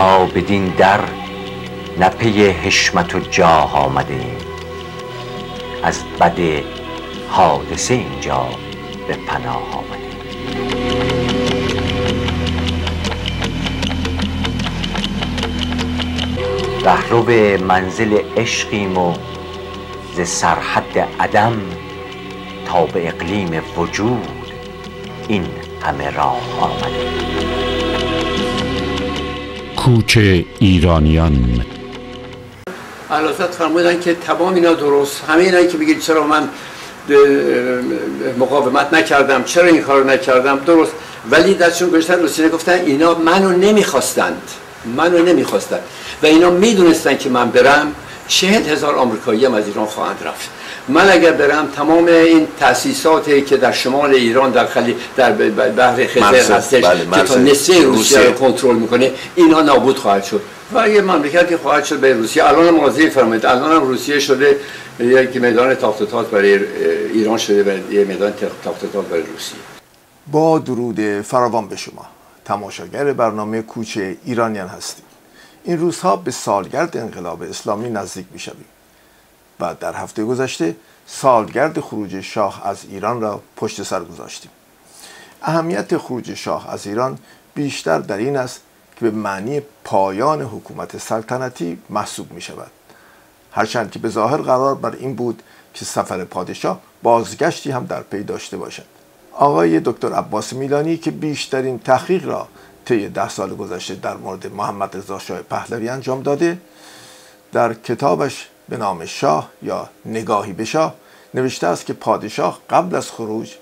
ما بدین در نه پی حشمت و جاه آمده از بد حادثه اینجا به پناه آمده رهرو منزل عشقیم و ز سرحد عدم تا به اقلیم وجود این همه راه آمده کوچ ایرانیان. علازت فرمودن که تمام اینا درست. همه اینا که بگید چرا من مقاومت نکردم چرا این کارو نکردم درست. ولی دستشون گذاشتن روسیه گفتن اینا منو نمی‌خواستند. منو نمی‌خواستند. و اینا می‌دونستن که من برم. چهل هزار آمریکایی هم از ایران خواهند رفت. من اگر برم تمام این تاسیساتی که در شمال ایران در خلی در بحر خزر هستش بله، که تا نصف روسیه. رو کنترل می‌کنه اینا نابود خواهد شد. و یه مملکتی خواهد شد به روسیه. الان هم واضح فرمایید الان هم روسیه شده یک میدان تاخت برای ایران شده و یه میدان تاخت برای روسیه. با درود فراوان به شما. تماشاگر برنامه کوچه ایرانیان هستیم. این روزها به سالگرد انقلاب اسلامی نزدیک می‌شویم. و در هفته گذشته سالگرد خروج شاه از ایران را پشت سر گذاشتیم. اهمیت خروج شاه از ایران بیشتر در این است که به معنی پایان حکومت سلطنتی محسوب می شود هرچند که به ظاهر قرار بر این بود که سفر پادشاه بازگشتی هم در پی داشته باشد. آقای دکتر عباس میلانی که بیشترین تحقیق را طی ده سال گذشته در مورد محمد رضا شاه پهلوی انجام داده در کتابش به نام شاه یا نگاهی به شاه نوشته است که پادشاه قبل از خروج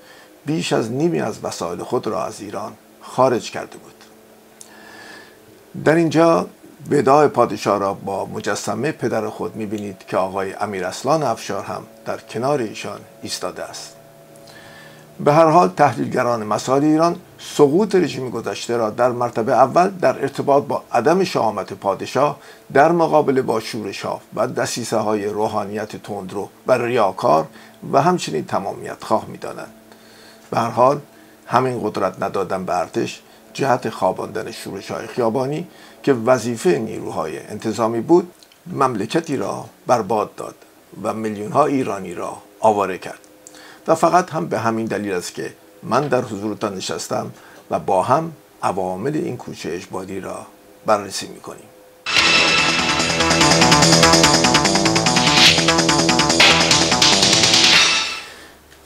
بیش از نیمی از وسایل خود را از ایران خارج کرده بود. در اینجا وداع پادشاه را با مجسمه پدر خود می‌بینید که آقای امیر اسلان افشار هم در کنار ایشان ایستاده است. به هر حال تحلیلگران مسائل ایران سقوط رژیم گذشته را در مرتبه اول در ارتباط با عدم شهامت پادشاه در مقابل با شورشها و دسیسه های روحانیت تندرو و ریاکار و همچنین تمامیت خواه می‌دانند. به هر حال همین قدرت ندادن به ارتش جهت خواباندن شورش های خیابانی که وظیفه نیروهای انتظامی بود مملکتی را برباد داد و میلیون ها ایرانی را آواره کرد. و فقط هم به همین دلیل است که من در حضورتان نشستم و با هم عوامل این کوچه اجباری را بررسی می‌کنیم.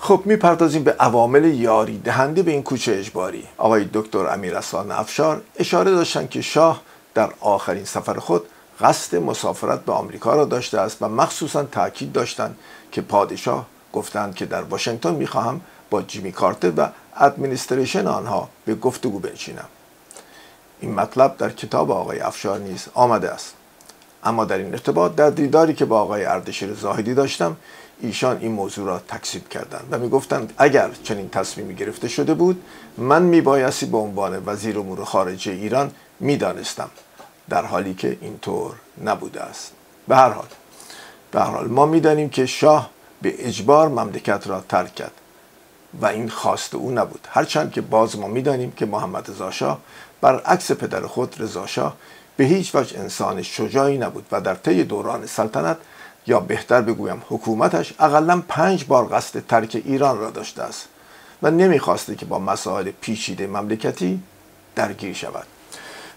خب می‌پردازیم به عوامل یاری دهنده به این کوچه اجباری آقای دکتر امیر اسلان افشار اشاره داشتند که شاه در آخرین سفر خود قصد مسافرت به آمریکا را داشته است و مخصوصا تاکید داشتند که پادشاه گفتند که در واشنگتن می‌خواهم با جیمی کارتر و ادمنستریشن آنها به گفتگو بنشینم. این مطلب در کتاب آقای افشار نیز آمده است. اما در این ارتباط در دیداری که با آقای اردشیر زاهدی داشتم ایشان این موضوع را تکسیب کردند و می‌گفتند اگر چنین تصمیمی گرفته شده بود من میبایستی به عنوان وزیر امور خارجه ایران می‌دانستم در حالی که اینطور نبوده است. به هر حال به هر حال ما می‌دانیم که شاه به اجبار مملکت را ترک کرد و این خواست او نبود. هرچند که باز ما می‌دانیم که محمد رضا برعکس پدر خود رضا شاه به هیچ وجه انسان شجاعی نبود و در طی دوران سلطنت یا بهتر بگویم حکومتش اقلا پنج بار قصد ترک ایران را داشته است و نمی‌خواسته که با مسائل پیچیده مملکتی درگیر شود.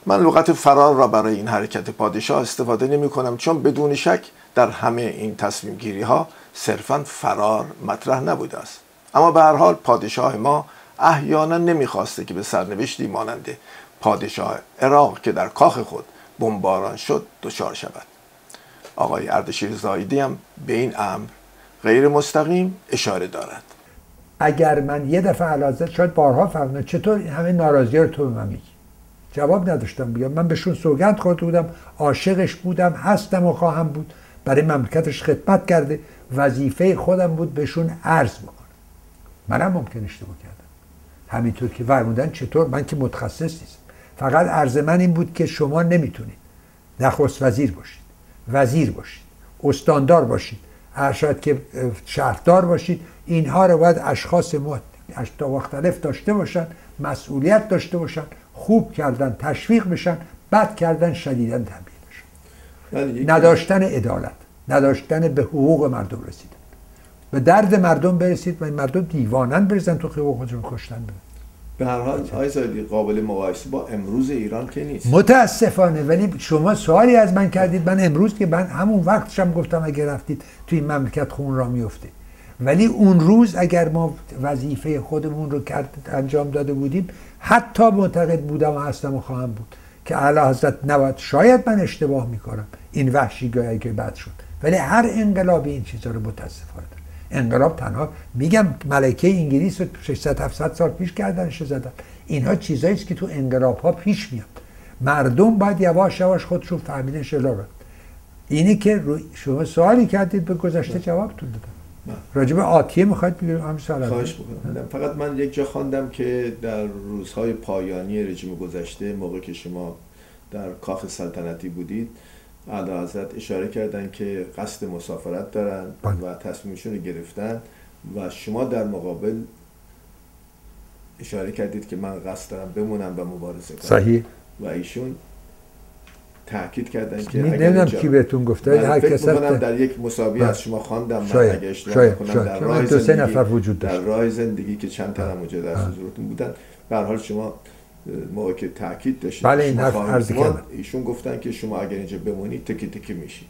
من لغت فرار را برای این حرکت پادشاه استفاده نمی کنم چون بدون شک در همه این تصمیم گیری ها صرفا فرار مطرح نبوده است. اما به هر حال پادشاه ما احیانا نمی‌خواسته که به سرنوشتی ماننده پادشاه عراق که در کاخ خود بمباران شد دچار شود. آقای اردشیر زایدی هم به این امر غیر مستقیم اشاره دارد. اگر من یه دفعه علازت شاید بارها فهمیدم چطور همه ناراضی رو تو به من میگی؟ جواب نداشتم. بگم من بهشون سوگند خورده بودم عاشقش بودم هستم و خواهم بود. برای مملکتش خدمت کرده. وظیفه خودم بود بهشون عرض بکنم. منم ممکن اشتباه کردم. همینطور که فرمودن چطور من که متخصص نیستم. فقط عرض من این بود که شما نمی‌تونید. نخست وزیر باشید. وزیر باشید. استاندار باشید. ارشد که شهردار باشید. اینها رو باید اشخاص مختلف داشته باشن مسئولیت داشته باشن خوب کردن تشویق بشن بد کردن شدیدا تنبیه بله، یکی- نداشتن عدالت. نداشتن به حقوق مردم رسیدن به درد مردم برسید و این مردم دیوانن بریزن تو خیابون خودشون کشتن بدن. به هر حال آقای قابل مقایسه با امروز ایران که نیست. متاسفانه ولی شما سوالی از من کردید. من امروز که من همون وقتش هم گفتم اگر رفتید توی این مملکت خون را میفته ولی اون روز اگر ما وظیفه خودمون رو کرد انجام داده بودیم حتی معتقد بودم و هستم و خواهم بود که اعلی حضرت نباید شاید من اشتباه می‌کنم این وحشیگاهی که بد شد. ولی هر انقلابی این چیزا رو متاسفانه انقلاب تنها میگم ملکه انگلیس رو 600 700 سال پیش کردنش زدن اینها چیزایی است که تو انقلاب ها پیش میاد. مردم باید یواش یواش خودشون فهمیدن شلا رو اینی که شما سوالی کردید به گذشته جوابتون دادم. راجب آتیه می‌خواید بگید؟ هم سوال خواهش فقط من یک جا خواندم که در روزهای پایانی رژیم گذشته موقع که شما در کاخ سلطنتی بودید حضرت اشاره کردن که قصد مسافرت دارن بله. و تصمیمشون رو گرفتن و شما در مقابل اشاره کردید که من قصد دارم بمونم و مبارزه کنم صحیح و ایشون تاکید کردن که نمی‌دونم کی بهتون گفته هر فکر کس در یک مسابقه بله. از شما خواندم من شاید. اگه اشتباه شاید. در راه زندگی نفر وجود در داشت. راه زندگی که چند تا اونجا در حضورتون بودن به حال شما موقع که تاکید داشتید بله، این حرف. ایشون گفتن که شما اگر اینجا بمونید تکی تکی میشی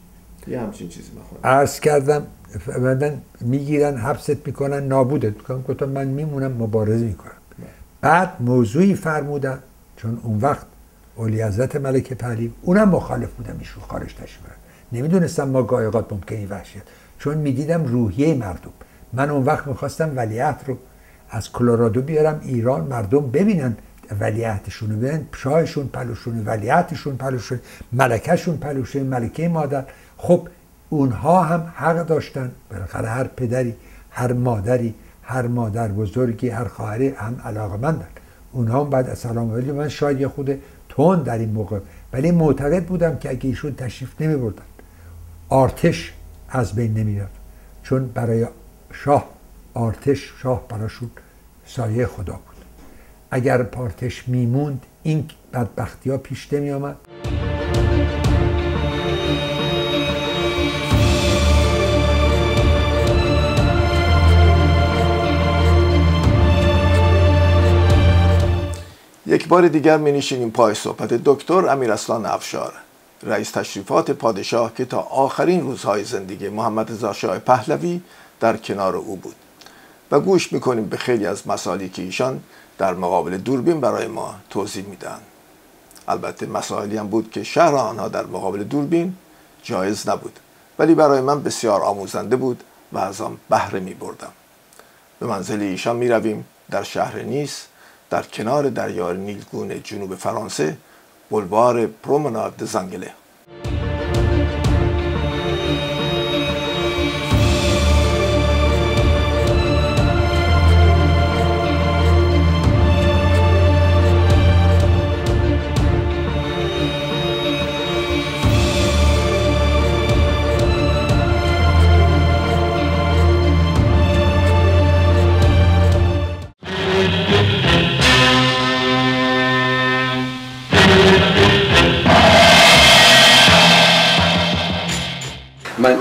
یه همچین چیزی من عرض کردم بعدن می‌گیرن حبست می‌کنن نابودت می‌کنن گفتم من میمونم مبارزه می‌کنم. بعد موضوعی فرمودن چون اون وقت اولی حضرت ملک پهلوی اونم مخالف بودم ایشون خارج تشریف نمی‌دونستم ما گایقات ممکنه این وحشیت چون می‌دیدم روحیه مردم. من اون وقت می‌خواستم ولیعت رو از کلرادو بیارم ایران مردم ببینن ولیعتشون رو ببینن شاهشون پلوشون ولیعتشون پلوشون ملکهشون پلوشون ملکه مادر. خب اونها هم حق داشتن. بالاخره هر پدری هر مادری هر مادر بزرگی هر خواهری هم علاقمندن. اونها هم بعد از سلام ولی من شاید یه خود تون در این موقع. ولی معتقد بودم که اگه ایشون تشریف نمی بردن آرتش از بین نمی رفت چون برای شاه آرتش شاه براشون سایه خدا بود. اگر پارتش میموند این بدبختی ها پیش نمی آمد یک بار دیگر می نشینیم پای صحبت دکتر امیر اسلان افشار رئیس تشریفات پادشاه که تا آخرین روزهای زندگی محمد رضا شاه پهلوی در کنار او بود. و گوش می‌کنیم به خیلی از مسائلی که ایشان در مقابل دوربین برای ما توضیح میدن. البته مسائلی هم بود که شهر آنها در مقابل دوربین جایز نبود ولی برای من بسیار آموزنده بود و از آن بهره می بردم. به منزل ایشان می رویم در شهر نیس در کنار دریای نیلگون جنوب فرانسه بلوار پرومناد زنگله.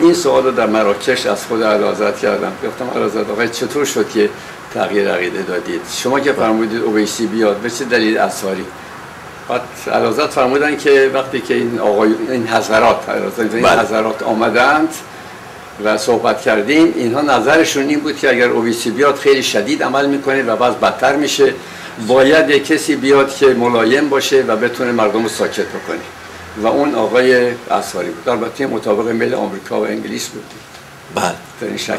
این سوال رو در مراکش از خود علازت کردم. گفتم علازت آقای چطور شد که تغییر عقیده دادید؟ شما که فرمودید اویسی بیاد به چه دلیل اثاری؟ بعد علازت فرمودن که وقتی که این آقای این حضرات این بله. حضرات آمدند و صحبت کردیم اینها نظرشون این بود که اگر اویسی بیاد خیلی شدید عمل می‌کنه و بعض بدتر میشه. باید کسی بیاد که ملایم باشه و بتونه مردم رو ساکت بکنه. و اون آقای اساری بود. البته مطابق میل آمریکا و انگلیس بود. بله. نیست.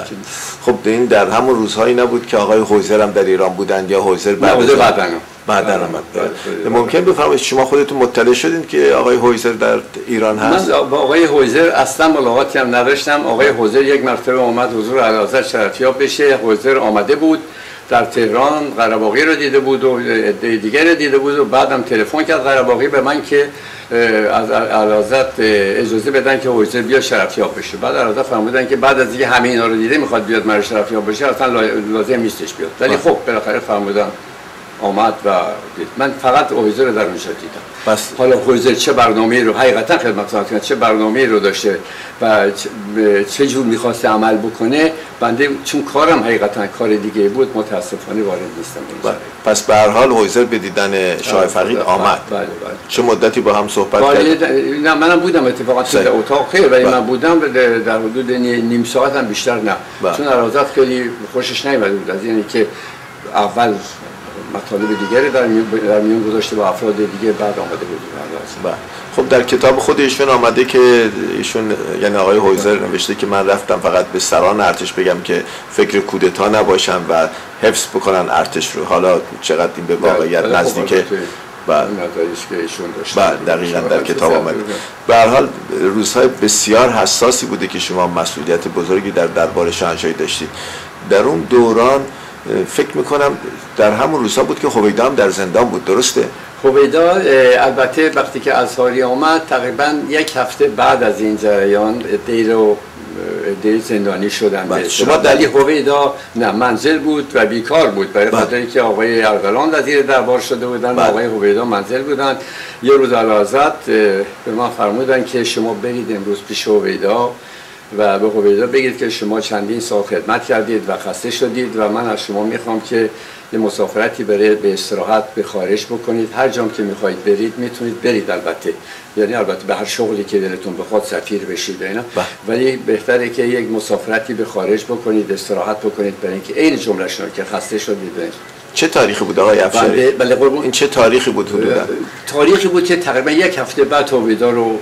خب این در همون روزهایی نبود که آقای حوزر هم در ایران بودند یا حوزر بعد بعدن بعداً آمد ممکن بفرمایید شما خودتون مطلع شدین که آقای حوزر در ایران هست؟ من با آقای حوزر اصلا ملاقاتی هم نداشتم. آقای حوزر یک مرتبه اومد حضور علازت شرفیاب بشه. حوزر آمده بود. در تهران قرباقی رو دیده بود و عده دیگر رو دیده بود و بعدم تلفن کرد قرباقی به من که از علازت اجازه بدن که حوزر بیا شرفیاب بشه. بعد علازت فرمودن که بعد از اینکه همه اینا رو دیده می‌خواد بیاد مرا شرفیاب بشه اصلا لا- لازم نیستش بیاد. ولی خب بالاخره فرمودن آمد و دید من فقط اویزر رو در اونجا دیدم بس. حالا حوزه چه برنامه رو حقیقتا خدمت کنم چه برنامه رو داشته و چه- جور می‌خواسته عمل بکنه بنده چون کارم حقیقتا کار دیگه بود متاسفانه وارد نیستم بله. پس به هر حال هویزر به دیدن شاه فقید آمد بله بله چه مدتی با هم صحبت بله کرد نه منم بودم اتفاقا. در اتاق خیلی ولی بله. من بودم در حدود نی- نیم ساعت هم بیشتر نه بله. چون خیلی خوشش نیومده بود از یعنی که اول مطالب دیگری در میون گذاشته با افراد دیگه بعد آمده بود. بله. خب در کتاب خود ایشون آمده که ایشون یعنی آقای هویزر نوشته که من رفتم فقط به سران ارتش بگم که فکر کودتا نباشم و حفظ بکنن ارتش رو حالا چقدر این به واقعیت نزدیکه البته بله. بله دقیقا در کتاب آمده به هر حال روزهای بسیار حساسی بوده که شما مسئولیت بزرگی در دربار شاهنشاهی داشتید در اون دوران فکر می‌کنم در همون روزها بود که هویدا هم در زندان بود درسته؟ اه، البته وقتی که ازهاری آمد تقریبا یک هفته بعد از این جریان دی رو دی زندانی شدن بله. شما ولی هویدا نه منزل بود و بیکار بود برای بله. خاطر که آقای ارغلان وزیر دربار شده بودن بله. آقای هویدا منزل بودن یه روز علازت به من فرمودن که شما برید امروز پیش هویدا و به هویدا بگید که شما چندین سال خدمت کردید و خسته شدید و من از شما می‌خوام که یه مسافرتی برای به استراحت به خارج بکنید هر جام که می‌خواهید برید می‌تونید برید البته یعنی البته به هر شغلی که دلتون بخواد سفیر بشید اینا بله. ولی بهتره که یک مسافرتی به خارج بکنید استراحت بکنید برای اینکه عین جملهشون که خسته شدید برید. چه تاریخی بود آقای افشاری؟ بله بله قربون این چه تاریخی بود حدودا؟ تاریخی بود که تقریبا یک هفته بعد هویدا رو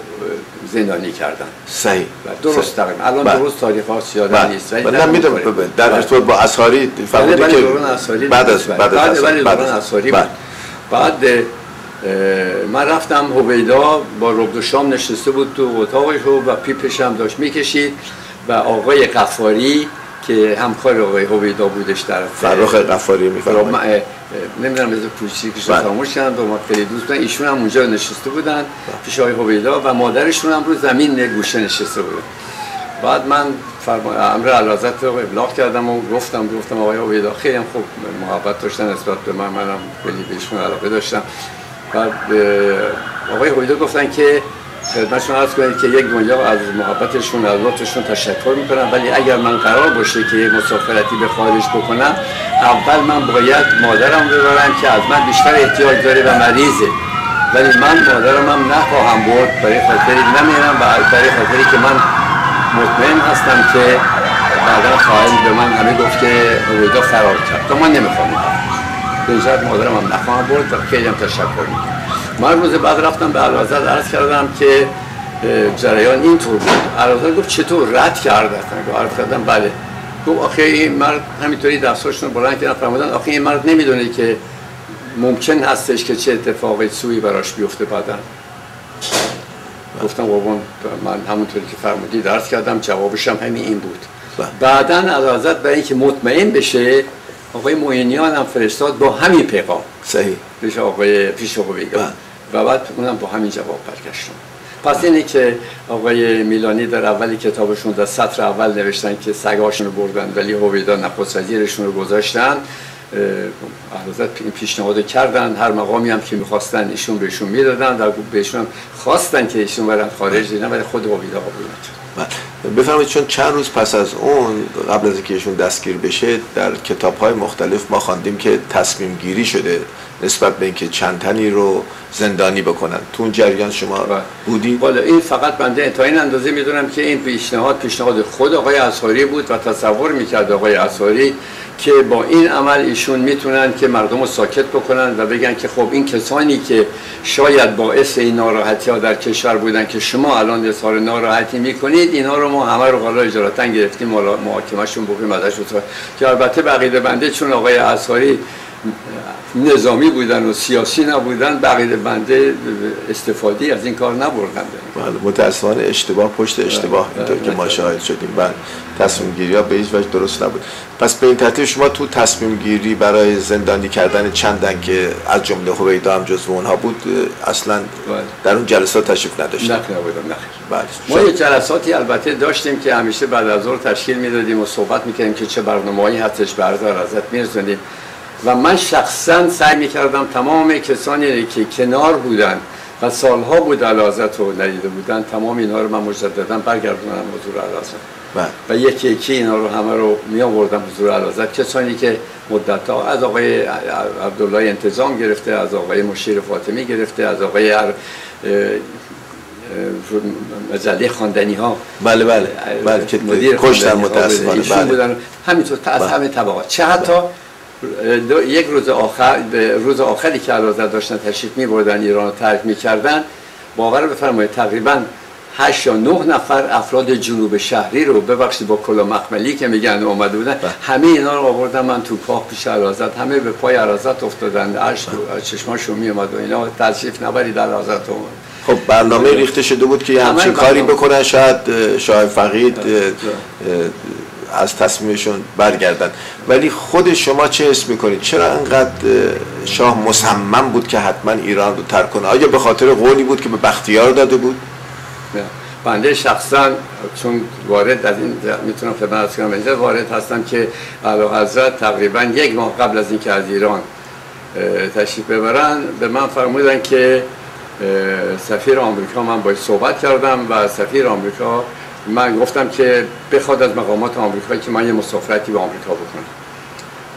زندانی کردن صحیح درست تقریبا الان بله. درست تاریخ ها یادم بله. نیست ولی بله، نه می‌دونم. در. ارتباط با اسهاری بله فرمودی که دوران اساری بعد. از. بعد از بعد از- اساری بعد اه، من رفتم هویدا با ربد شام نشسته بود تو اتاقش و پیپش هم داشت می‌کشید و آقای قفاری که همکار آقای هویدا بودش در فرخ قفاری میفرمایید. نمی‌دونم از پوچی که بله. فراموش کردن با ما خیلی دوست بودن. ایشون هم اونجا نشسته بودن پیش آقای هویدا و مادرشون هم رو زمین گوشه نشسته بودن بعد من فرما... امر علازت رو ابلاغ کردم و گفتم گفتم آقای هویدا خیلی هم خوب محبت داشتن نسبت به من. منم خیلی بهشون علاقه داشتم. بعد آقای هویدا گفتن که خدمتشون عرض کنید که یک دنیا از محبتشون از لطفشون تشکر می‌کنم. ولی اگر من قرار باشه که یک مسافرتی به خارج بکنم اول من باید مادرم ببرم که از من بیشتر احتیاج داره و مریضه. ولی من مادرم هم نخواهم برد برای خاطری نمیرم و برای خاطری که من مطمئن هستم که بعدا خواهد به من همه گفت که هویدا فرار کرد. تو من نمی‌خوام. به مادرم هم نخواهم برد و خیلی هم تشکر می‌کنم. من روز بعد رفتم به علازت عرض کردم که جریان اینطور بود. علازت گفت چطور؟ رد کرد. گفت عرض کردم بله. گفت آخه این مرد همینطوری دستاشون بلند کردن فرمودن آخه این مرد نمی‌دونه که ممکن هستش که چه اتفاقی سوی براش بیفته بعدن گفتم قربان من همونطوری که فرمودی درس کردم جوابش هم همین این بود. بله. بعدا علازت برای اینکه مطمئن بشه آقای معینیان هم فرستاد با همین پیغام. صحیح. پیش آقای پیش آقای بله. و بعد اونم با همین جواب برگشتم پس اینه که آقای میلانی در اولی کتابشون در سطر اول نوشتن که سگاشون رو بردن ولی هویدا نخست وزیرشون رو گذاشتن احرازت پیشنهاد کردن هر مقامی هم که می‌خواستن ایشون بهشون می‌دادن در بهشون خواستن که ایشون برن خارج دیدن ولی خود هویدا قبول نکرد بله. بفرمایید چون چند روز پس از اون قبل از اینکه ایشون دستگیر بشه در کتاب های مختلف ما خواندیم که تصمیم گیری شده نسبت به اینکه چند تنی رو زندانی بکنن. تو اون جریان شما بله. بودی؟ والا این فقط بنده تا این اندازه می‌دونم که این پیشنهاد پیشنهاد خود آقای اساری بود و تصور می‌کرد آقای اساری که با این عمل ایشون می‌تونن که مردم رو ساکت بکنن و بگن که خب این کسانی که شاید باعث این ناراحتی ها در کشور بودن که شما الان اظهار ناراحتی می‌کنید اینا رو ما همه رو حالا اجارتا گرفتیم مالا- محاکمهشون بکنیم ازش رو که البته بقیده بنده چون آقای اساری نظامی بودن و سیاسی نبودن بقیده بنده استفاده از این کار نبردن. بله متاسفانه اشتباه پشت اشتباه بله، اینطور که بله. ما شاهد شدیم. بله تصمیم گیری ها به هیچ وجه درست نبود. پس به این ترتیب شما تو تصمیم گیری برای زندانی کردن چندن که از جمله هویدا هم جزو اونها بود اصلا در اون جلسات تشریف نداشتید؟ نه نبودم بله. ما یه جلساتی البته داشتیم که همیشه بعد از ظهر تشکیل می‌دادیم و صحبت می‌کردیم که چه برنامه‌ای هستش عرض ازت میرسونیم. و من شخصا سعی می‌کردم تمام کسانی که کنار بودن و سالها بود علازت رو ندیده بودن تمام اینا رو من مجددا برگردونم حضور علازت. بله. و یکی یکی اینا رو همه رو می آوردم حضور علازت. کسانی که مدت ها از آقای عبدالله انتظام گرفته از آقای مشیر فاطمی گرفته از آقای اه، مجله خواندنی ها بله بله. بله مدیر کشتن متاسفانه. بله. بودن. همینطور تا- از بله. همه طبقات چه حتی دو- یک روز آخر به روز آخری که علازت داشتن تشریف می بردن ایران رو ترک می کردن باور بفرمایید تقریبا هشت یا نه نفر افراد جنوب شهری رو ببخشید با کلا مخملی که میگن اومده بودن همه اینا رو آوردن. من تو کاخ پیش علازت همه به پای علازت افتادن. اشک و چشماشون می اومد و اینا. تشریف نبرید علازت اومد خب برنامه ریخته شده بود که همچین کاری. بکنن. شاید اه، شاه فقید اه، از تصمیمشون برگردن. ولی خود شما چه حس می‌کنید؟ چرا انقدر اه، شاه مصمم بود که حتما ایران رو ترک کنه؟ آیا به خاطر قولی بود که به بختیار داده بود. بنده شخصا چون وارد از این می‌تونم خدمت کنم اینجا وارد هستم که اعلی حضرت تقریبا یک ماه قبل از اینکه از ایران تشریف ببرن به من فرمودن که سفیر آمریکا من باید صحبت کردم و سفیر آمریکا من گفتم که بخواد از مقامات آمریکایی که من یه مسافرتی به آمریکا بکنم.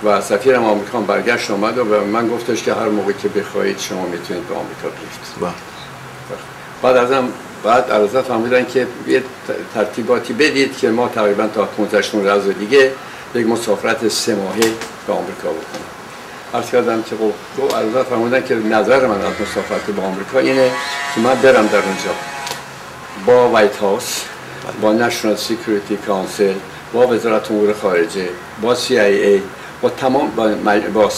و سفیرم آمریکا برگشت آمد و به من گفتش که هر موقع که بخواهید شما می‌تونید به آمریکا بله. بعد ازم بعد اعلیحضرت فرمودن که یه ترتیباتی بدید که ما تقریبا تا 15 16 روز دیگه یک مسافرت سه ماهه به آمریکا بکنیم. عرض کردم که خب اعلیحضرت فرمودن که نظر من از مسافرت به آمریکا اینه که من برم در اونجا. با White House. با National Security Council با وزارت امور خارجه با CIA با تمام با, با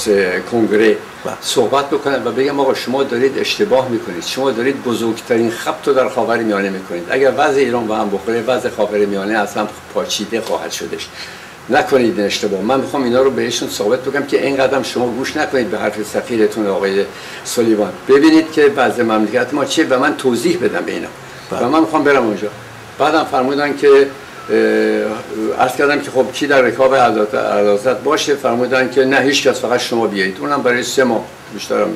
کنگره صحبت بکنن و بگم آقا شما دارید اشتباه می‌کنید. شما دارید بزرگترین خبت رو در خاور میانه می‌کنید. اگر وضع ایران با هم بخوره وضع خاور میانه از هم پاچیده خواهد شدش. نکنید این اشتباه. من می‌خوام اینا رو بهشون ثابت بگم که این قدم شما گوش نکنید به حرف سفیرتون آقای سلیوان ببینید که وضع مملکت ما چیه و من توضیح بدم به اینا. و من می‌خوام برم اونجا. بعدم فرمودن که عرض کردم که خب کی در رکاب عدالت باشه فرمودن که نه هیچ کس فقط شما بیایید. اونم برای سه ماه بیشترم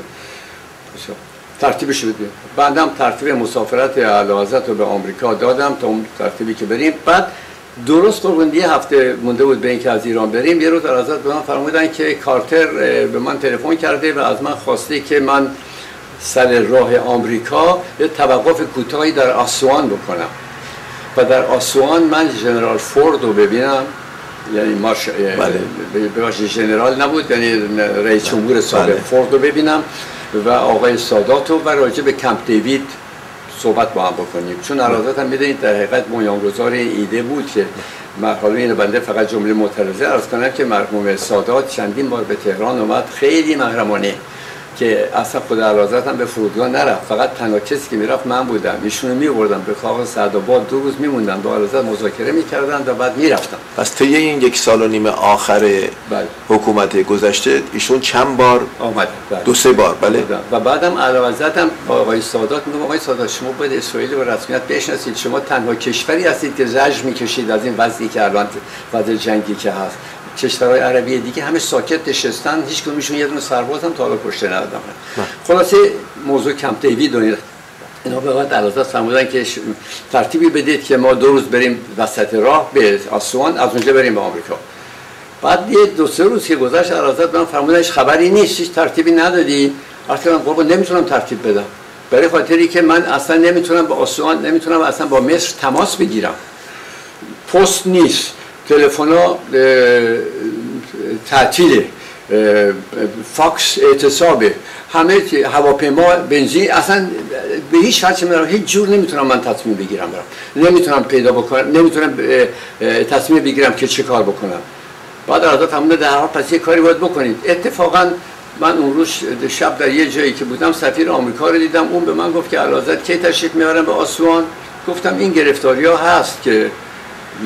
بسیار. ترتیبش بدیم بعدم ترتیب مسافرت اعلیحضرت رو به آمریکا دادم تا اون ترتیبی که بریم. بعد درست قربون یه هفته مونده بود به اینکه از ایران بریم یه روز اعلیحضرت به من فرمودن که کارتر به من تلفن کرده و از من خواسته که من سر راه آمریکا یه توقف کوتاهی در آسوان بکنم. و در آسوان من ژنرال فورد رو ببینم یعنی مارش بله. ژنرال نبود یعنی رئیس جمهور سابق بله. فورد رو ببینم و آقای سادات رو و راجع به کمپ دیوید صحبت با هم بکنیم. چون عرضت هم می‌دونید در حقیقت بنیانگذار این ایده بود که مرحله این بنده فقط جمله معترضه ارز کنم که مرحوم سادات چندین بار به تهران اومد. خیلی محرمانه. که اصلا خود عرضت هم به فرودگاه نرفت. فقط تنها کسی که می‌رفت من بودم. ایشونو میبردم به کاخ سعدآباد دو روز میموندم. با عرضت مذاکره می‌کردن و بعد می‌رفتم. پس طی این یک سال و نیم آخر بله. حکومت گذشته ایشون چند بار آمد. دو سه بار. بله. بودم. و بعدم علاوزت هم با آقای سادات میگم آقای سادات شما باید اسرائیل به رسمیت بشناسید. شما تنها کشوری هستید که زجر می‌کشید از این وضعی که الان وضع جنگی که هست. کشورهای عربی دیگه همه ساکت نشستن هیچ کدومشون یه دونه سرباز هم تا حالا کشته ندادن خلاصه موضوع کمپ دیوید و این- اینا به بعد علاوه فرمودن که ترتیبی بدید که ما دو روز بریم وسط راه به آسوان از اونجا بریم به آمریکا. بعد یه دو سه روز که گذشت عرضت من فرمودن هیچ خبری نیست هیچ ترتیبی ندادی. عرض کردم قربان نمی‌تونم ترتیب بدم. برای خاطری که من اصلا نمی‌تونم با آسوان نمی‌تونم اصلا با مصر تماس بگیرم. پست نیست. تلفن تعطیله. فاکس اعتصابه. همه هواپیما بنزین اصلا به هیچ وجه من هیچ جور نمی‌تونم من تصمیم بگیرم برم. نمی‌تونم پیدا بکنم نمی‌تونم تصمیم بگیرم که چه کار بکنم. بعد از فرموده در حال پس یه کاری باید بکنید. اتفاقا من اون روز شب در یه جایی که بودم سفیر آمریکا رو دیدم. اون به من گفت که علازت کی تشریف میارم به آسوان؟ گفتم این گرفتاری ها هست که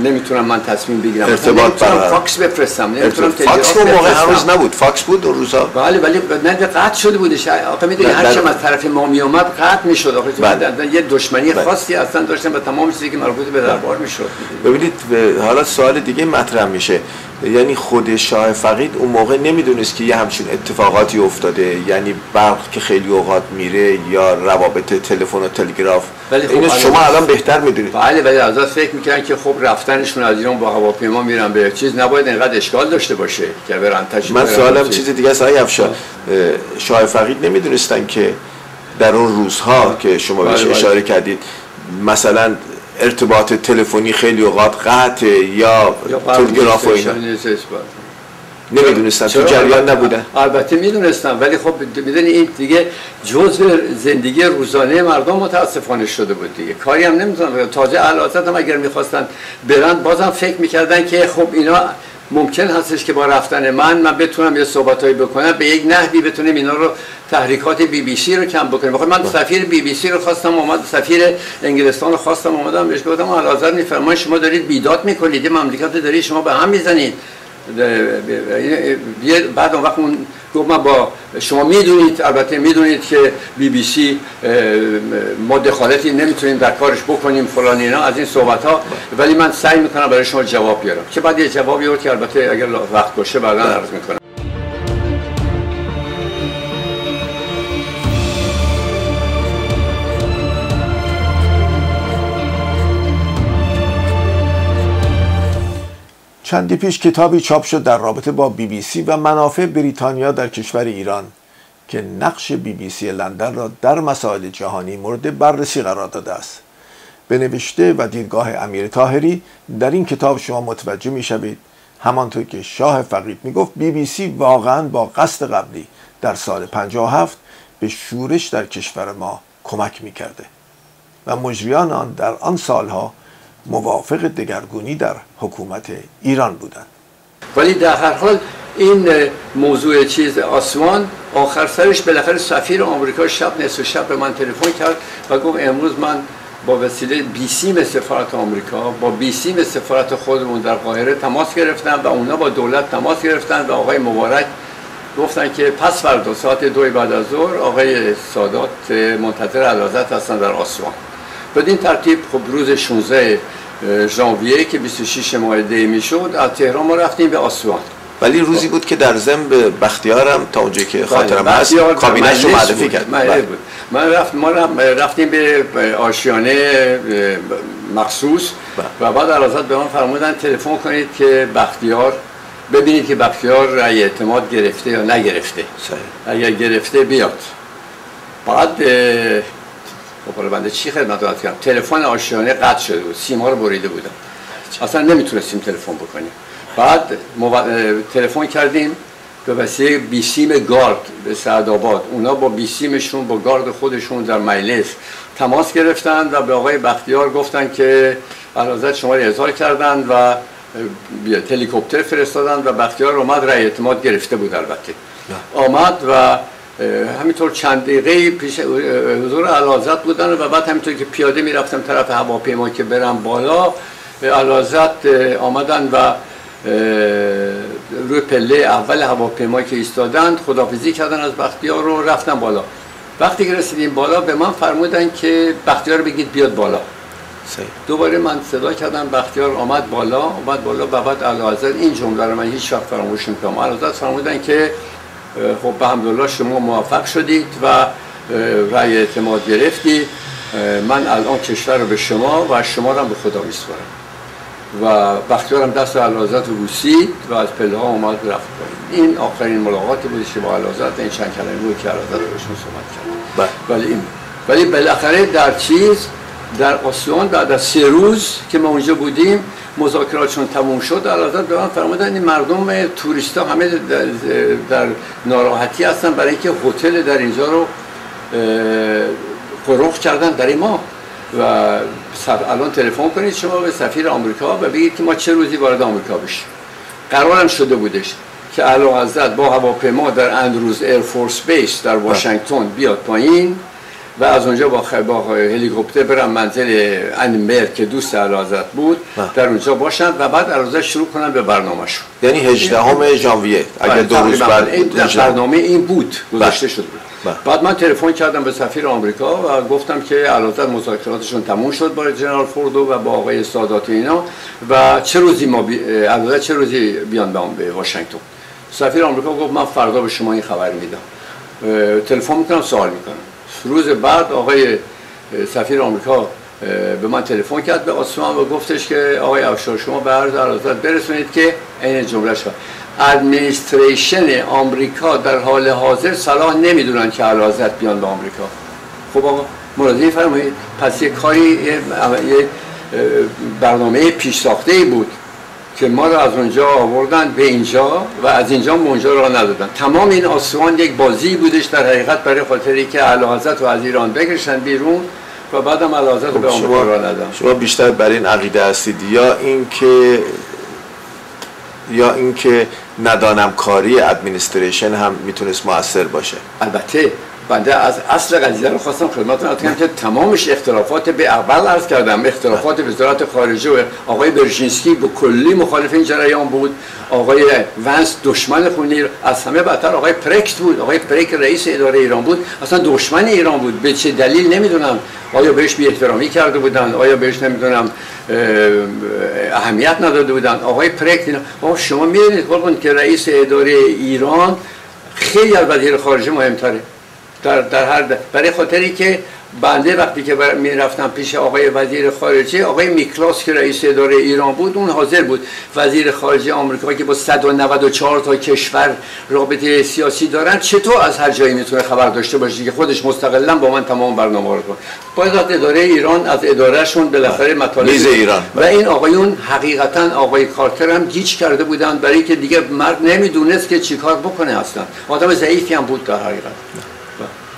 نمی‌تونم من تصمیم بگیرم. ارتباط نمی‌تونم برقرار. فاکس بفرستم نمی‌تونم فاکس اون موقع. هنوز نبود. فاکس بود اون روزا. بله ولی نه قطع شده بودش. آقا می‌دونی هر چه از طرف ما می اومد قطع می‌شد. آقا چون بله. یه دشمنی بله. خاصی اصلا داشتن و تمام چیزی که مربوط به دربار می‌شد. ببینید حالا سوال دیگه مطرح میشه. یعنی خود شاه فقید اون موقع نمی‌دونست که یه همچین اتفاقاتی افتاده یعنی برق که خیلی اوقات میره یا روابط تلفن و تلگراف ولی خب اینو شما الان بهتر می‌دونید بله ولی از فکر می‌کنن که خب رفتنشون از ایران با هواپیما میرن به چیز نباید اینقدر اشکال داشته باشه که برن من سوالم چیز. دیگه است آقای افشار شاه فقید نمی‌دونستن که در اون روزها که شما بهش بله، بله. اشاره کردید مثلا ارتباط تلفنی خیلی اوقات قطع یا یا تلگراف و اینا. نمی‌دونستن تو؟ جریان نبودن البته می‌دونستم ولی خب می‌دونی این دیگه جزء زندگی روزانه مردم متاسفانه شده بود دیگه کاری هم نمی‌تونم تازه علازت هم اگر می‌خواستن برن بازم فکر می‌کردن که خب اینا ممکن هستش که با رفتن من من بتونم یه صحبتایی بکنم به یک نحوی بتونیم اینا رو تحریکات بی بی سی رو کم بکنیم بخاطر من سفیر بی بی سی رو خواستم اومد سفیر انگلستان رو خواستم اومدم بهش گفتم علازت میفرمایید شما دارید بیداد می‌کنید یه مملکت دارید شما به هم می‌زنید بعد اون وقت اون گفت من با شما می‌دونید البته می‌دونید که بی بی سی ما دخالتی نمی‌تونیم در کارش بکنیم فلان اینا از این صحبت ها ولی من سعی می‌کنم برای شما جواب بیارم. که بعد یه جوابی بود که البته اگر وقت باشه بعدا عرض می‌کنم. چندی پیش کتابی چاپ شد در رابطه با بی بی سی و منافع بریتانیا در کشور ایران که نقش بی بی سی لندن را در مسائل جهانی مورد بررسی قرار داده است. به نوشته و دیدگاه امیر تاهری در این کتاب شما متوجه می شوید همانطور که شاه فقید می گفت بی بی سی واقعا با قصد قبلی در سال 57 به شورش در کشور ما کمک می کرده و مجریان آن در آن سالها موافق دگرگونی در حکومت ایران بودند. ولی در هر حال این موضوع چیز آسمان آخر سرش بالاخره سفیر آمریکا شب نصف شب به من تلفن کرد و گفت امروز من با وسیله بی سیم سفارت آمریکا با بی سیم سفارت خودمون در قاهره تماس گرفتن و اونا با دولت تماس گرفتن و آقای مبارک گفتن که پس فردا ساعت دو بعد از ظهر آقای سادات منتظر علازت هستن در آسوان. بدین ترتیب خب روز 16 ژانویه که 26 ماه دی می‌شد از تهران ما رفتیم به آسوان ولی روزی بود که در ضمن به بختیارم تا اونجایی که خاطرم هست کابینش رو معرفی. کرد مجلس بله. بود. من رفت ما رفتیم به آشیانه مخصوص و بعد علازت به من فرمودن تلفن کنید که بختیار ببینید که بختیار رأی اعتماد گرفته یا نگرفته صحیح. اگر گرفته بیاد بعد خب بنده چی خدمت داد کردم تلفن آشیانه قطع شده بود. سیما رو بریده بودن اصلا نمی‌تونستیم تلفن بکنیم. بعد مو... تلفن کردیم به وسیله بیسیم گارد به سعدآباد. اونا با بیسیمشون با گارد خودشون در مجلس تماس گرفتن و به آقای بختیار گفتن که علازت شما رو اظهار کردن و هلیکوپتر فرستادن و بختیار اومد رأی اعتماد گرفته بود البته. آمد و همینطور چند دقیقه پیش حضور علازت بودن و بعد همینطور که پیاده می‌رفتم طرف هواپیما که برم بالا علازت آمدن و روی پله اول هواپیما که ایستادند خدافزی کردن از بختیار رو رفتن بالا. وقتی که رسیدیم بالا به من فرمودن که بختیار بگید بیاد بالا. دوباره من صدا کردم بختیار آمد بالا آمد بالا و بعد علازت این جمله رو من هیچ وقت فراموش نمی‌کنم. علازت فرمودن که خب به حمدالله شما موفق شدید و رأی اعتماد گرفتید من الان کشور رو به شما و شما رو به خدا میسپارم. و بختیارم دست علازت رو بوسید و از پله ها اومد رفت پایین. این آخرین ملاقاتی بود با علازت این چند کلمه بود که علازت بهشون صحبت کرد. ولی این ولی بالاخره در چیز در آسیان بعد از سه روز که ما اونجا بودیم مذاکراتشون تموم شد. به من فرمودن این مردم توریستا همه در, در ناراحتی هستن برای اینکه هتل در اینجا رو قروخ کردن در ما و الان تلفن کنید شما به سفیر آمریکا و بگید که ما چه روزی وارد آمریکا بشیم. قرارم شده بودش که اعلی حضرت با هواپیما در اندروز ایر فورس بیس در واشنگتن بیاد پایین. و از اونجا با. با هلیکوپتر برم منزل انمر که دوست علازت بود. در اونجا باشم و بعد علازت شروع کنم به برنامهشون یعنی 18 همه ژانویه اگر دو روز بعد این بود، در 18 برنامه این بود گذاشته بله. شده بود بله. بعد من تلفن کردم به سفیر آمریکا و گفتم که علازت مذاکراتشون تموم شد با جنرال فوردو و با آقای سادات و اینا و چه روزی ما بی... چه روزی بیان به واشنگتن سفیر آمریکا گفت من فردا به شما این خبر میدم تلفن می‌کنم سوال می‌کنم روز بعد آقای سفیر آمریکا به من تلفن کرد به آسمان و گفتش که آقای افشار شما به عرض علازت برسونید که این جمله شد. ادمنستریشن آمریکا در حال حاضر صلاح نمی‌دونن که علازت بیان به آمریکا. خب آقا مراجعه فرمایید. پس یه کاری یه, برنامه پیش ساخته ای بود. که ما رو از اونجا آوردن به اینجا و از اینجا به اونجا را ندادن. تمام این آسوان یک بازی بودش در حقیقت برای خاطری که اعلیحضرت رو از ایران بکشن بیرون و بعدم اعلیحضرت رو به خب آمریکا را ندادن. شما بیشتر بر این عقیده هستید یا اینکه یا اینکه ندانم کاری ادمنستریشن هم می‌تونست موثر باشه؟ البته بنده از اصل قضیه رو خواستم خدمتتون عرض که تمامش اختلافات به اول عرض کردم. اختلافات وزارت خارجه و آقای برژینسکی به کلی مخالف این جریان بود. آقای ونس دشمن خونی از همه بدتر آقای پرکت بود. آقای پرک رئیس اداره ایران بود. اصلا دشمن ایران بود. به چه دلیل نمی‌دونم. آیا بهش بی احترامی کرده بودن آیا بهش نمی‌دونم اهمیت نداده بودن آقای پرکت آقا شما می‌دونید که رئیس اداره ایران خیلی از وزیر خارجه مهمتره. در, در هر ده. برای خاطری که بنده وقتی که می رفتم پیش آقای وزیر خارجه آقای میکلاس که رئیس اداره ایران بود اون حاضر بود. وزیر خارجه آمریکا که با 194 تا کشور رابطه سیاسی دارن چطور از هر جایی می‌تونه خبر داشته باشه که خودش مستقلا با من تمام برنامه رو کنه باید از اداره ایران از ادارهشون بالاخره مطالب میز ایران. و این آقایون حقیقتا آقای کارتر هم گیج کرده بودن برای که دیگه مرد نمی‌دونست که چیکار بکنه اصلا. آدم ضعیفی هم بود در حقیقت.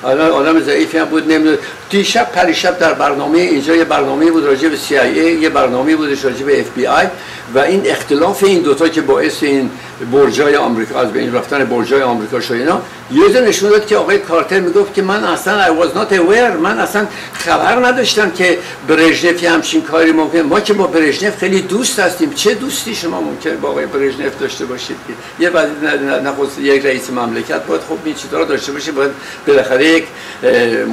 الان آدم ضعیفی هم بود نمی‌دونه دیشب پریشب در برنامه اینجا یه برنامه بود راجع به CIA یه برنامه بود راجع به FBI و این اختلاف این دوتا که باعث این برجای آمریکا از بین رفتن برجای آمریکا شد اینا. یه جا نشون داد که آقای کارتر می‌گفت که من اصلا I was not aware من اصلا خبر نداشتم که برژنف همچین کاری ممکن. ما که با برژنف خیلی دوست هستیم. چه دوستی شما ممکن با آقای برژنف داشته باشید یه بعد نخست یک رئیس مملکت باید خب این چیزا داشته باشه باید بالاخره یک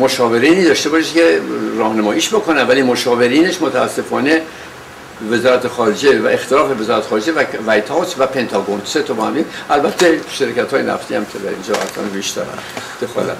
مشاورینی داشته باشه که راهنماییش بکنه. ولی مشاورینش متاسفانه وزارت خارجه و اختلاف وزارت خارجه و وایت و پنتاگون. سه تا البته شرکت های نفتی هم که در اینجا اصلا بیشتر دخالت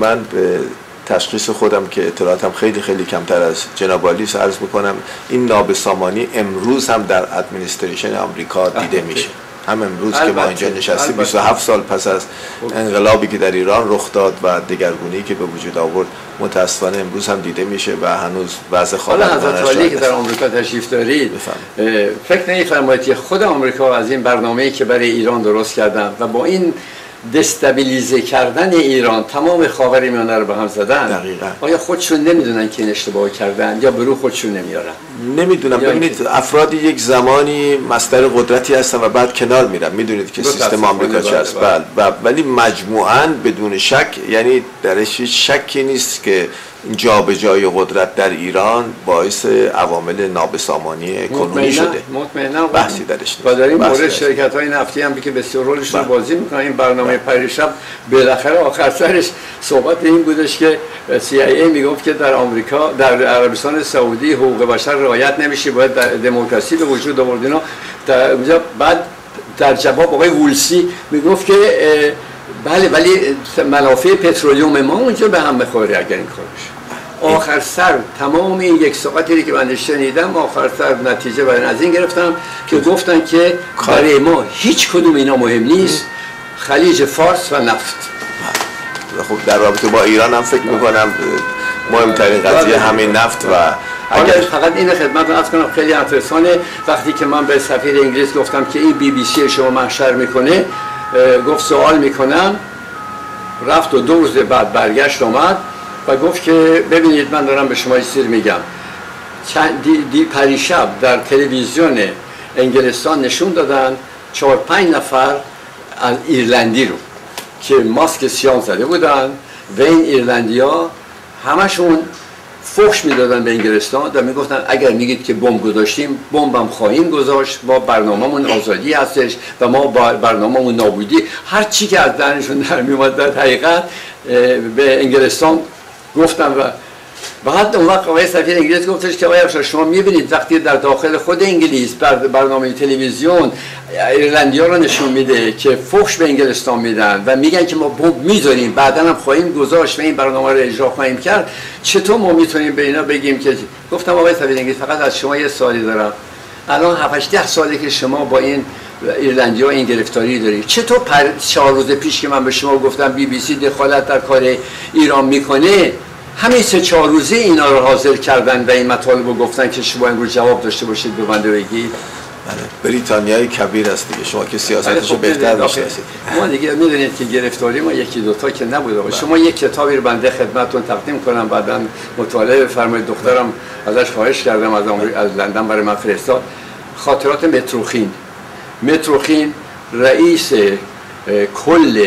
من به تشخیص خودم که اطلاعاتم خیلی خیلی کمتر از جناب عالی عرض می‌کنم. این نابسامانی امروز هم در ادمنستریشن آمریکا دیده میشه. هم امروز که ما اینجا نشستیم 27 سال پس از انقلابی که در ایران رخ داد و دگرگونی که به وجود آورد متاسفانه امروز هم دیده میشه و هنوز وضع حالا حضرت که در آمریکا تشریف دارید. فکر نمی‌فرمایید که خود آمریکا از این برنامه‌ای که برای ایران درست کردن و با این دستابیلیزه کردن ایران. تمام خاور میانه رو به هم زدن. دقیقا. آیا خودشون نمی‌دونن که این اشتباه کردن یا برو خودشون نمیارن؟ نمی‌دونم. ببینید افرادی یک زمانی مستر قدرتی هستن و بعد کنار میرن. می‌دونید که سیستم آمریکا چه بله، است بله. بله. و ولی مجموعاً بدون شک یعنی درش شکی نیست که جابجایی قدرت در ایران باعث عوامل نابسامانی کنونی شده. مطمئنا بحثی درش نیست. و در این بحثی مورد شرکت های نفتی هم که بسیار رولش رو بله. بازی می‌کنن. این برنامه پریشب بالاخره آخر سرش صحبت این بودش که CIA می‌گفت که در آمریکا در عربستان سعودی حقوق بشر رعایت نمیشه باید در دموکراسی به وجود آورد اینا در اونجا بعد در جواب آقای وولسی می‌گفت که بله ولی منافع پترولیوم ما اونجا به هم بخوره اگر این کار بشه آخر سر تمام این یک ساعتی که من شنیدم آخر سر نتیجه برای از این گرفتم که گفتن که برای ما هیچ کدوم اینا مهم نیست خلیج فارس و نفت. خب در رابطه با ایران هم فکر می‌کنم مهمترین قضیه. همین نفت و اگر فقط این خدمت رو کنم خیلی انترسانه وقتی که من به سفیر انگلیس گفتم که این بی بی سی شما محشر می‌کنه گفت سوال می‌کنم. رفت و دو روز بعد برگشت آمد و گفت که ببینید من دارم به شما چیزی میگم. چند دی, دی پریشب در تلویزیون انگلستان نشون دادن چهار پنج نفر از ایرلندی رو که ماسک سیاه زده بودن و این ایرلندی ها همشون فخش می‌دادن به انگلستان و می‌گفتن اگر میگید که بمب گذاشتیم بمبم خواهیم گذاشت ما برنامهمون آزادی هستش و ما برنامهمون نابودی. هر چی که از دهنشون در میومد در حقیقت به انگلستان گفتن و بعد اون وقت آقای سفیر انگلیس گفتش که آقای شما می‌بینید وقتی در داخل خود انگلیس بر برنامه تلویزیون ایرلندی ها رو نشون میده که فخش به انگلستان میدن و میگن که ما بمب می‌ذاریم بعدا هم خواهیم گذاشت و این برنامه رو اجرا خواهیم کرد چطور ما می‌تونیم به اینا بگیم که گفتم آقای سفیر انگلیس فقط از شما یه سوالی دارم. الان 7 ده ساله که شما با این ایرلندی ها این گرفتاری دارید. چطور پر چهار روز پیش که من به شما گفتم بی بی سی دخالت در کار ایران می‌کنه همین سه چهار روزه اینا رو حاضر کردن و این مطالب رو گفتن که شما امروز جواب داشته باشید به بنده بگید. بله بریتانیای کبیر است دیگه. شما که سیاستش رو بهتر می‌شناسید ما دیگه می‌دونید که گرفتاری ما یکی دوتا که نبوده باشه. شما یک کتابی رو بنده خدمتتون تقدیم کنم بعدا مطالعه بفرمایید. دخترم ازش خواهش کردم از از لندن برای من فرستاد. خاطرات میتروخین. میتروخین رئیس کل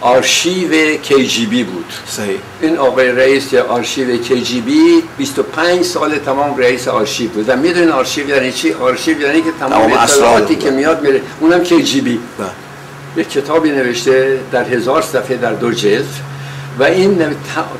آرشیو KGB بود. صحیح. این آقای رئیس آرشیو KGB 25 سال تمام رئیس آرشیو بود. و می‌دونین آرشیو یعنی چی؟ آرشیو یعنی که تمام اطلاعاتی که میاد میره. اونم KGB. بله. یک کتابی نوشته در هزار صفحه در دو جلد. و این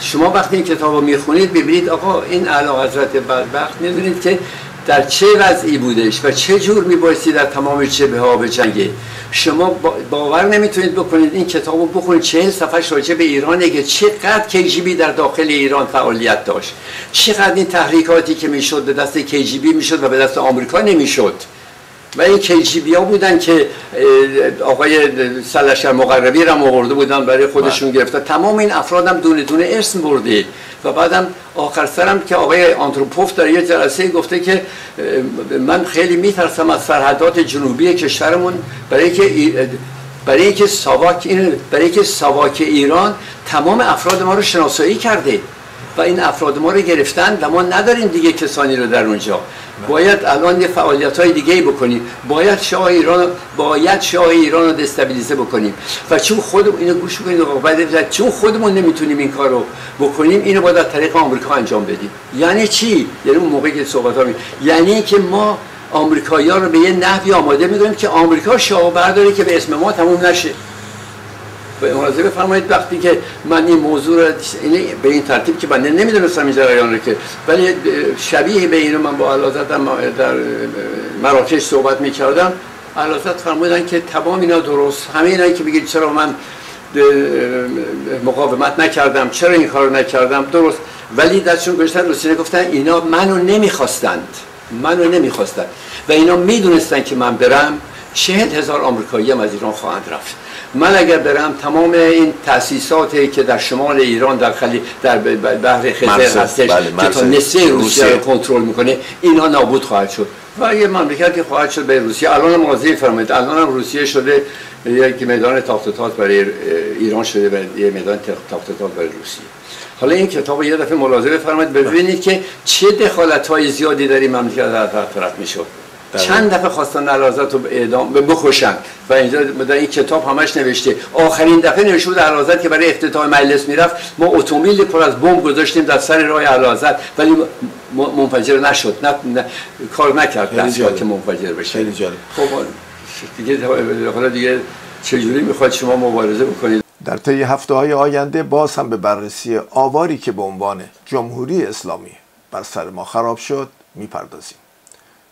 شما وقتی این کتاب رو می‌خونید ببینید آقا این اعلی حضرت بدبخت. می‌دونید که در چه وضعی بودش و چه جور میبایستی در تمام جبهه ها جنگه شما باور نمی‌تونید بکنید این کتاب رو بخونید. چهل صفحه راجع به ایرانه که چقدر کیجیبی در داخل ایران فعالیت داشت. چقدر این تحریکاتی که می‌شد به دست کیجیبی می‌شد و به دست آمریکا نمی‌شد. و این کیجیبی ها بودن که آقای سلشر مقربی را آورده بودن برای خودشون بله. گرفته تمام این افرادم دونه دونه اسم برده و بعدم آخر سرم که آقای آنتروپوف در یه جلسه گفته که من خیلی میترسم از سرحدات جنوبی کشورمون برای که برای اینکه ساواک برای اینکه ساواک ایران تمام افراد ما رو شناسایی کرده. این افراد ما رو گرفتن و ما نداریم دیگه کسانی رو در اونجا. باید الان یه فعالیت های دیگه بکنیم. باید شاه ایران باید شاه ایران رو دستابیلیزه بکنیم. و چون خودمون اینو گوش بکنید بعد چون خودمون نمی‌تونیم این کار رو بکنیم اینو باید از طریق آمریکا انجام بدیم. یعنی چی؟ یعنی اون موقعی که صحبت ها یعنی که ما آمریکایی ها رو به یه نحوی آماده می‌دونیم که آمریکا شاه برداره که به اسم ما تموم نشه. ملاحظه بفرمایید وقتی که من این موضوع رو به این ترتیب که من نمی‌دونستم این جریان رو که ولی شبیه به اینو من با علازت در مراکش صحبت می‌کردم. علازت فرمودن که تمام اینا درست همه اینایی که بگید چرا من مقاومت نکردم چرا این کار نکردم درست. ولی دستشون گذاشتن رو گفتن اینا منو نمی‌خواستند منو نمی‌خواستند. و اینا می‌دونستن که من برم. چهل هزار آمریکایی هم از ایران خواهند رفت. من اگر برم تمام این تاسیساتی که در شمال ایران در خلی در بحر خزر هستش بله، که تا نصف روسیه رو کنترل می‌کنه اینا نابود خواهد شد. و یه مملکتی خواهد شد به روسیه. الان هم واضح فرمایید الان هم روسیه شده یک میدان تاخت برای ایران شده و یه میدان تاخت برای روسیه. حالا این کتاب یه دفعه ملاحظه بفرمایید ببینید که چه دخالت های زیادی در این مملکت در طرف می‌شد. چند دفعه خواستن علازت رو اعدام بخوشن و اینجا در این کتاب همش نوشته. آخرین دفعه نوشته بود علازت که برای افتتاح مجلس می‌رفت. ما اتومبیل پر از بمب گذاشتیم در سر راه علازت ولی منفجر نشد. نه, کار نکرد. دستگاه که منفجر بشه. خیلی جالب. خب دیگه حالا دیگه چجوری می‌خواد شما مبارزه بکنید؟ در طی هفته های آینده باز هم به بررسی آواری که به عنوان جمهوری اسلامی بر سر ما خراب شد می‌پردازیم.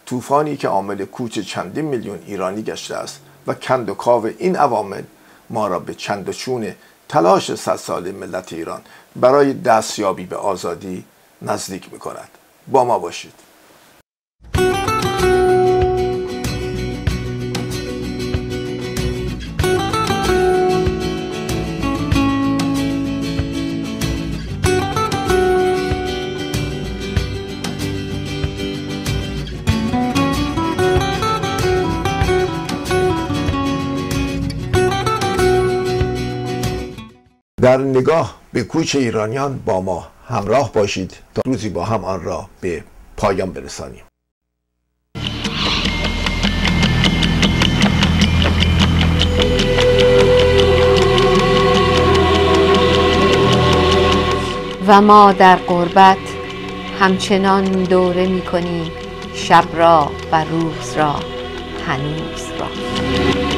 طوفانی که عامل کوچ چندین میلیون ایرانی گشته است و کند و کاو این عوامل ما را به چند و چون تلاش صد سال ملت ایران برای دستیابی به آزادی نزدیک می کند با ما باشید. در نگاه به کوچ ایرانیان با ما همراه باشید تا روزی با هم آن را به پایان برسانیم. و ما در قربت همچنان دوره می کنیم شب را و روز را هنوز را.